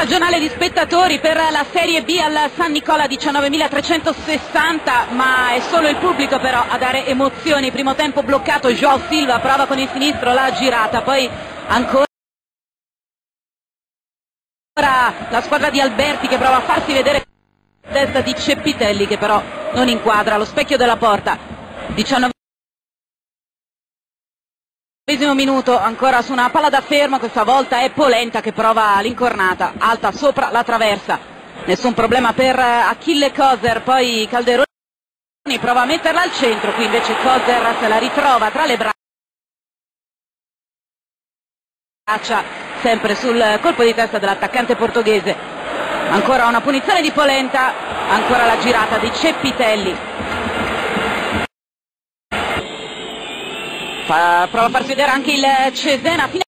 stagionale di spettatori per la Serie B al San Nicola 19.360 ma è solo il pubblico però a dare emozioni. Primo tempo bloccato Joao Silva prova con il sinistro la girata poi ancora la squadra di Alberti che prova a farsi vedere testa di Ceppitelli che però non inquadra lo specchio della porta 19 minuto ancora su una palla da fermo questa volta è Polenta che prova l'incornata alta sopra la traversa. Nessun problema per Achille Coser poi Calderoni prova a metterla al centro qui invece Coser se la ritrova tra le braccia sempre sul colpo di testa dell'attaccante portoghese. Ancora una punizione di Polenta ancora la girata di Ceppitelli Fa, prova a farsi vedere anche il Cesena. Fine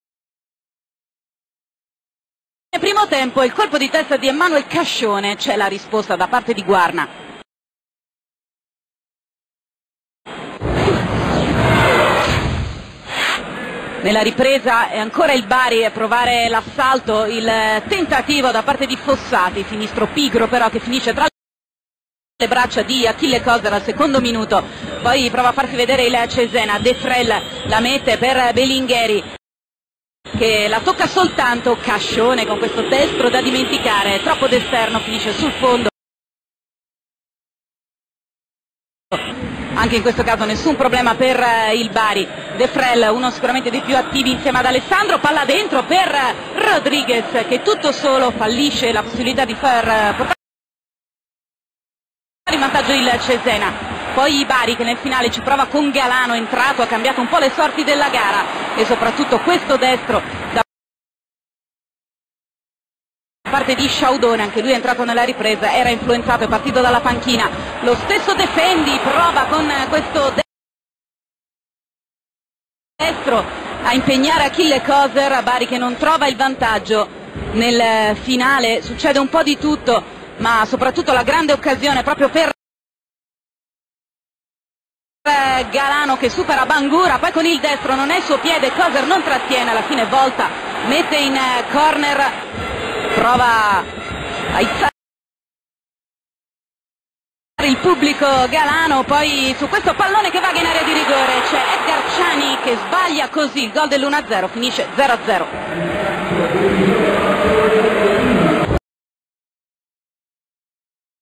primo tempo il colpo di testa di Emanuele Cascione, c'è la risposta da parte di Guarna. Nella ripresa è ancora il Bari a provare l'assalto, il tentativo da parte di Fossati, sinistro pigro però che finisce tra le braccia di Achille Coser al secondo minuto, poi prova a farsi vedere il Cesena, De Frel la mette per Bellingheri che la tocca soltanto Cascione con questo destro da dimenticare, troppo d'esterno, finisce sul fondo. Anche in questo caso nessun problema per il Bari. De Frel, uno sicuramente dei più attivi insieme ad Alessandro, palla dentro per Rodriguez che tutto solo fallisce la possibilità di far portare in vantaggio il Cesena. Poi i Bari che nel finale ci prova con Galano entrato ha cambiato un po' le sorti della gara. E soprattutto questo destro da parte di Sciaudone anche lui è entrato nella ripresa era influenzato è partito dalla panchina. Lo stesso Defendi prova con questo destro a impegnare Achille Coser Bari che non trova il vantaggio. Nel finale succede un po' di tutto ma soprattutto la grande occasione proprio per Galano che supera Bangura, poi con il destro non è il suo piede, Coser non trattiene, alla fine volta, mette in corner, prova a izzare il pubblico Galano, poi su questo pallone che vaga in area di rigore c'è Edgar Ciani che sbaglia così, il gol dell'1-0 finisce 0-0.